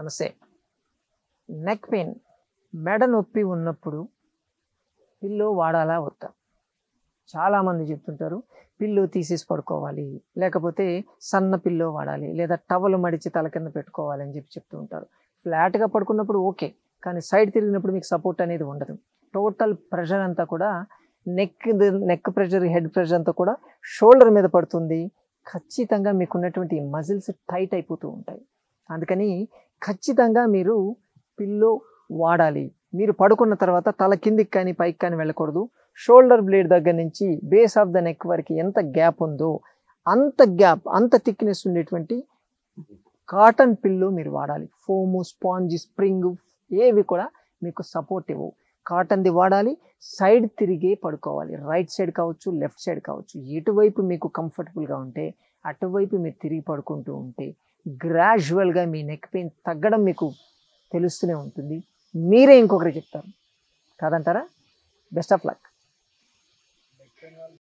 నమస్తే. Neck pain మెడ నొప్పి ఉన్నప్పుడు పిల్లో వాడాలా వద్దా? చాలామంది చెప్తుంటారు పిల్లో తీసేసి పడుకోవాలి లేకపోతే సన్న పిల్లో వాడాలి లేదా టవల్ మడిచి తల కింద పెట్టుకోవాలి అని చెప్పి చెప్తూ ఉంటారు. ఫ్లాట్గా పడుకున్నప్పుడు ఓకే కానీ సైడ్ తిరిగినప్పుడు మీకు సపోర్ట్ అనేది ఉండదు. టోటల్ ప్రెషర్ అంతా కూడా neck neck pressure head pressure అంతా కూడా షోల్డర్ మీద పడుతుంది. ఖచ్చితంగా మీకున్నటువంటి మజిల్స్ టైట్ అయిపోతూ ఉంటాయి. అందుకని ఖచ్చితంగా మీరు పిల్లో వాడాలి. మీరు పడుకున్న తర్వాత తల కిందికి కానీ పైకి కానీ వెళ్ళకూడదు. షోల్డర్ బ్లేడ్ దగ్గర నుంచి బేస్ ఆఫ్ ద నెక్ వరకు ఎంత గ్యాప్ ఉందో అంత గ్యాప్ అంత థిక్నెస్ ఉండేటువంటి కాటన్ పిల్లో మీరు వాడాలి. ఫోము స్పాంజ్ స్ప్రింగ్ ఏవి కూడా మీకు సపోర్ట్ ఇవ్వవు కాటన్ది వాడాలి సైడ్ తిరిగే పడుకోవాలి. రైట్ సైడ్ కావచ్చు లెఫ్ట్ సైడ్ కావచ్చు. ఎటువైపు మీకు కంఫర్టబుల్గా ఉంటే అటువైపు మీరు తిరిగి పడుకుంటూ ఉంటే గ్రాజువల్గా మీ నెక్ పెయిన్ తగ్గడం మీకు తెలుస్తూనే ఉంటుంది. మీరే ఇంకొకరికి చెప్తారు. కాదంటారా? Best of luck